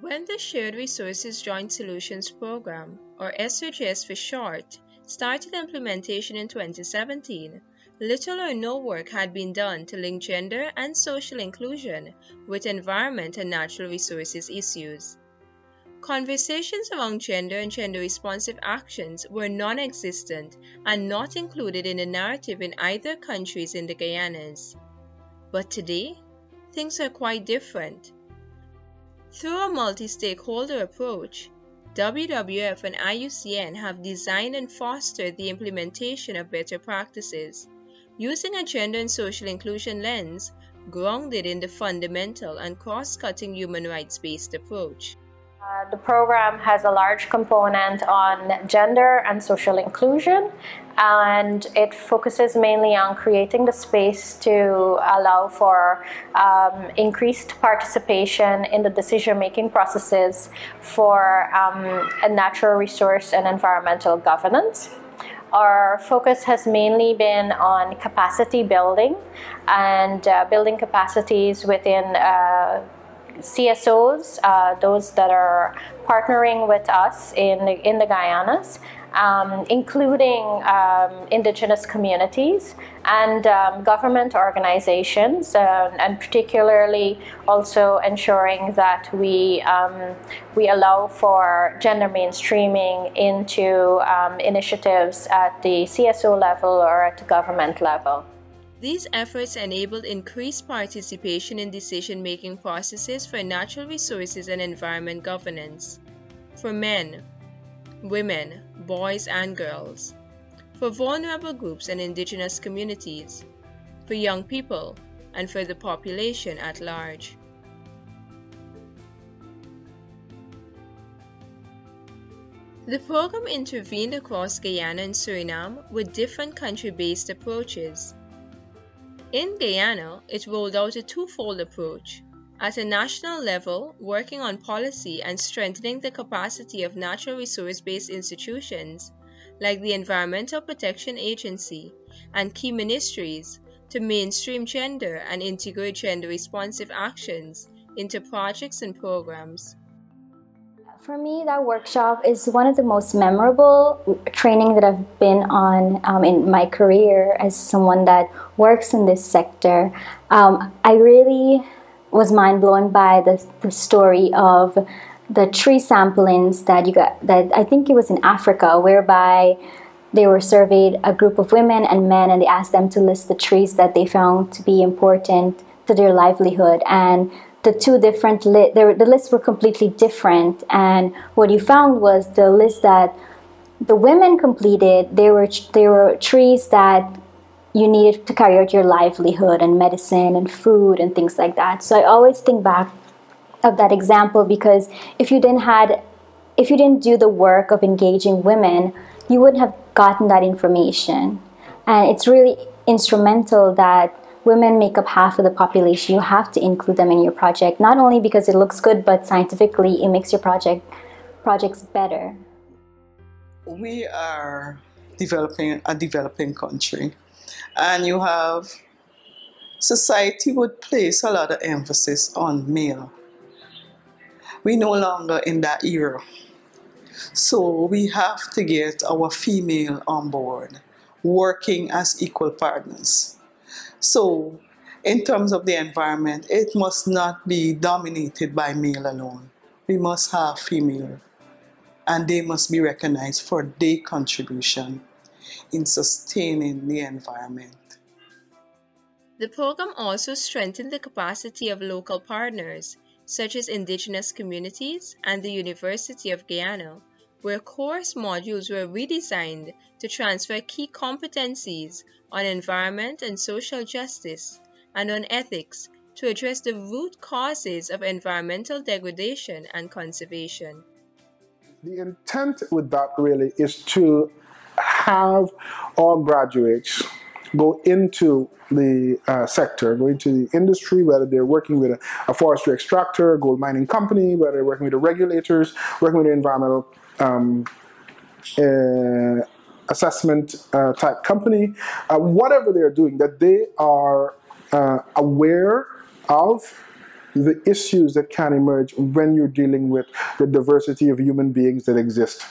When the Shared Resources Joint Solutions Program, or SRJS for short, started implementation in 2017, little or no work had been done to link gender and social inclusion with environment and natural resources issues. Conversations around gender and gender responsive actions were non existent and not included in the narrative in either countries in the Guianas. But today, things are quite different. Through a multi-stakeholder approach, WWF and IUCN have designed and fostered the implementation of better practices, using a gender and social inclusion lens grounded in the fundamental and cross-cutting human rights-based approach. Uh, the program has a large component on gender and social inclusion and it focuses mainly on creating the space to allow for um, increased participation in the decision-making processes for um, natural resource and environmental governance. Our focus has mainly been on capacity building and uh, building capacities within uh, CSOs, uh, those that are partnering with us in the, in the Guianas, um, including um, indigenous communities and um, government organizations, uh, and particularly also ensuring that we, um, we allow for gender mainstreaming into um, initiatives at the CSO level or at the government level. These efforts enabled increased participation in decision-making processes for natural resources and environment governance. For men, women, boys and girls. For vulnerable groups and indigenous communities. For young people and for the population at large. The program intervened across Guyana and Suriname with different country-based approaches. In Guyana, it rolled out a twofold approach. At a national level, working on policy and strengthening the capacity of natural resource-based institutions like the Environmental Protection Agency and key ministries to mainstream gender and integrate gender-responsive actions into projects and programs. For me, that workshop is one of the most memorable training that I've been on um, in my career as someone that works in this sector. Um, I really was mind blown by the, the story of the tree samplings that you got that I think it was in Africa whereby they were surveyed a group of women and men and they asked them to list the trees that they found to be important to their livelihood and the two different the lists were completely different. And what you found was the list that the women completed they were they were trees that you needed to carry out your livelihood and medicine and food and things like that. So i always think back of that example because if you didn't had if you didn't do the work of engaging women you wouldn't have gotten that information. And it's really instrumental that women make up half of the population, you have to include them in your project, not only because it looks good, but scientifically it makes your project projects better. We are developing a developing country, and you have society would place a lot of emphasis on male. We no longer in that era. So we have to get our female on board, working as equal partners. So, in terms of the environment, it must not be dominated by male alone. We must have female, and they must be recognized for their contribution in sustaining the environment. The program also strengthened the capacity of local partners, such as indigenous communities and the University of Guyana, where course modules were redesigned to transfer key competencies on environment and social justice and on ethics to address the root causes of environmental degradation and conservation. The intent with that really is to have all graduates go into the uh, sector, go into the industry, whether they're working with a, a forestry extractor, gold mining company, whether they're working with the regulators, working with the environmental um, uh, assessment uh, type company, uh, whatever they're doing, that they are uh, aware of the issues that can emerge when you're dealing with the diversity of human beings that exist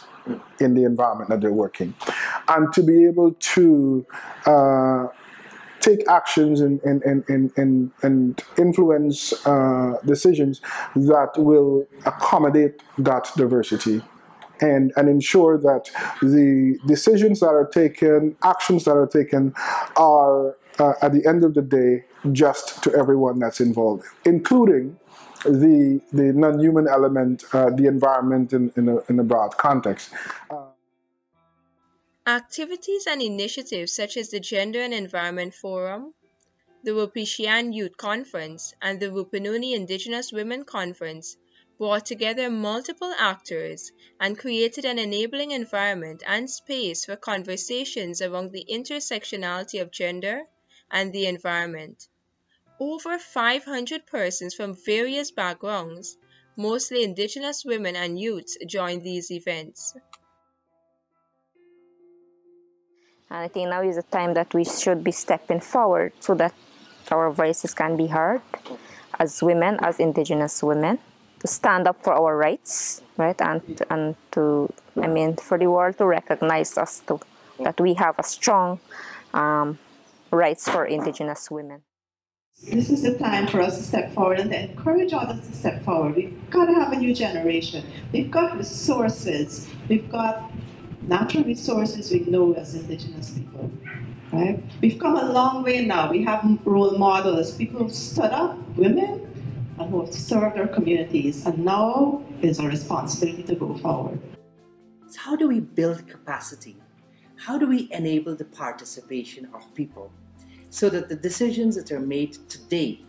in the environment that they're working. And to be able to uh, take actions and, and, and, and, and influence uh, decisions that will accommodate that diversity and, and ensure that the decisions that are taken, actions that are taken, are uh, at the end of the day just to everyone that's involved, including the the non-human element, uh, the environment in, in, a, in a broad context. Uh, Activities and initiatives such as the Gender and Environment Forum, the Wapichan Youth Conference, and the Rupununi Indigenous Women Conference brought together multiple actors and created an enabling environment and space for conversations around the intersectionality of gender and the environment. Over 500 persons from various backgrounds, mostly indigenous women and youths, joined these events. And I think now is the time that we should be stepping forward so that our voices can be heard as women, as indigenous women, to stand up for our rights, right? And and to I mean for the world to recognize us too, that we have a strong um, rights for indigenous women. This is the time for us to step forward and to encourage others to step forward. We've got to have a new generation. We've got resources. We've got natural resources we know as indigenous people. Right? We've come a long way now. We have role models, people who've stood up, women, who have served their communities. And now is our responsibility to go forward. So how do we build capacity? How do we enable the participation of people so that the decisions that are made today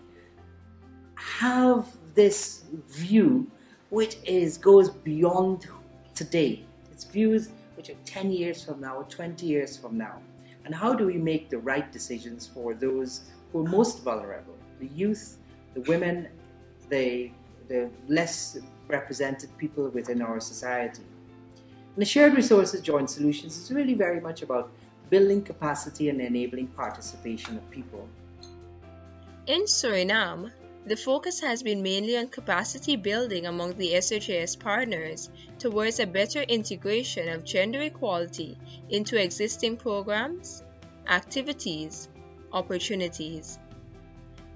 have this view which is goes beyond today. It's views which are 10 years from now, 20 years from now? And how do we make the right decisions for those who are most vulnerable? The youth, the women, the, the less represented people within our society. And the Shared Resources Joint Solutions is really very much about building capacity and enabling participation of people. In Suriname, the focus has been mainly on capacity building among the SRJS partners towards a better integration of gender equality into existing programs, activities, opportunities.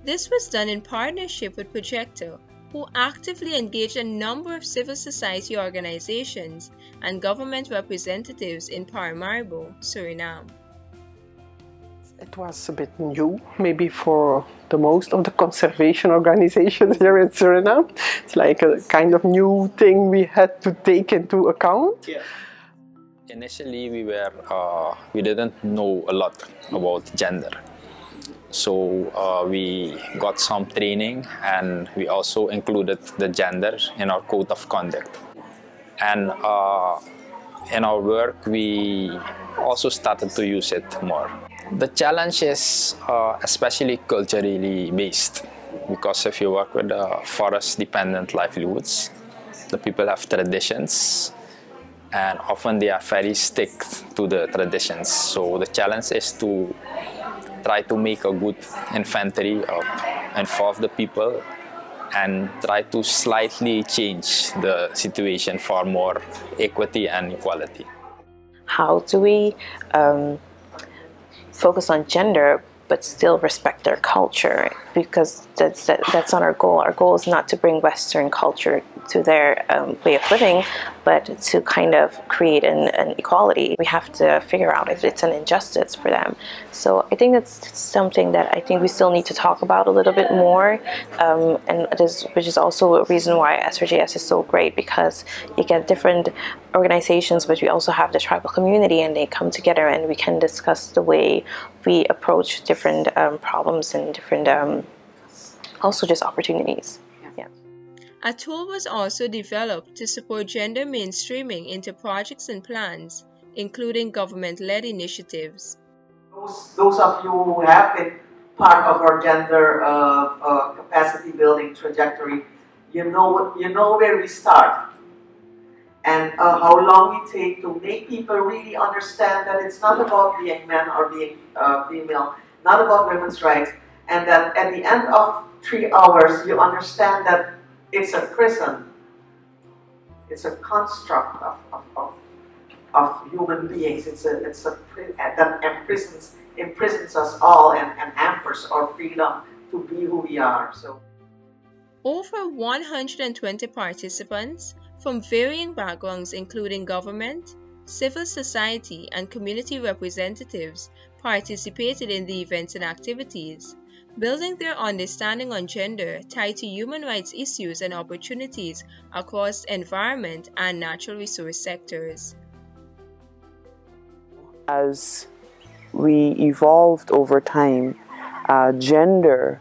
This was done in partnership with Projekta, who actively engaged a number of civil society organizations and government representatives in Paramaribo, Suriname. It was a bit new, maybe for the most of the conservation organizations here in Suriname. It's like a kind of new thing we had to take into account. Yeah. Initially, we were uh, we didn't know a lot about gender, so uh, we got some training, and we also included the gender in our code of conduct. And uh, in our work, we also started to use it more. The challenge is uh, especially culturally based because if you work with forest dependent livelihoods, the people have traditions and often they are very stick to the traditions. So the challenge is to try to make a good inventory of involve the people and try to slightly change the situation for more equity and equality. How do we um focus on gender but still respect their culture because that's that, that's not our goal. Our goal is not to bring Western culture to their um, way of living, but to kind of create an, an, equality. We have to figure out if it's an injustice for them. So I think that's something that I think we still need to talk about a little bit more, um, and which is also a reason why SRJS is so great because you get different organizations, but we also have the tribal community, and they come together and we can discuss the way we approach different um, problems and different um, also just opportunities. Yeah. A tool was also developed to support gender mainstreaming into projects and plans, including government-led initiatives. Those, those of you who have been part of our gender uh, uh, capacity building trajectory, you know, you know where we start and uh, how long it takes to make people really understand that it's not about being men or being uh, female, not about women's rights, and that at the end of three hours, you understand that it's a prison. It's a construct of, of, of, of human beings. It's a, it's a that imprisons, imprisons us all and, and hampers our freedom to be who we are. So. Over 120 participants from varying backgrounds including government, civil society and community representatives participated in the events and activities, building their understanding on gender tied to human rights issues and opportunities across environment and natural resource sectors. As we evolved over time, uh, gender,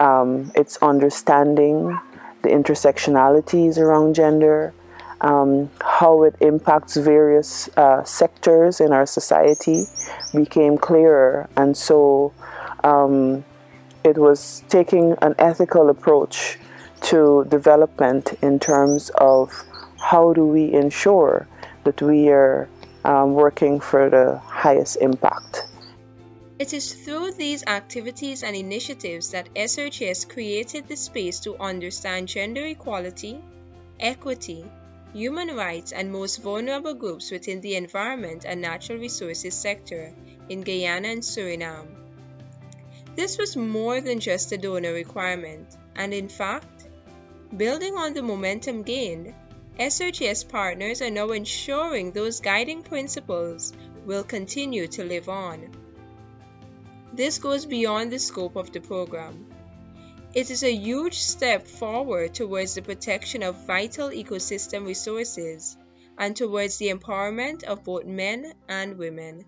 um, its understanding, the intersectionalities around gender, um, how it impacts various uh, sectors in our society became clearer. And so um, it was taking an ethical approach to development in terms of how do we ensure that we are um, working for the highest impact. It is through these activities and initiatives that SRJS created the space to understand gender equality, equity, human rights and most vulnerable groups within the environment and natural resources sector in Guyana and Suriname. This was more than just a donor requirement, and in fact, building on the momentum gained, SRJS partners are now ensuring those guiding principles will continue to live on. This goes beyond the scope of the program. It is a huge step forward towards the protection of vital ecosystem resources and towards the empowerment of both men and women.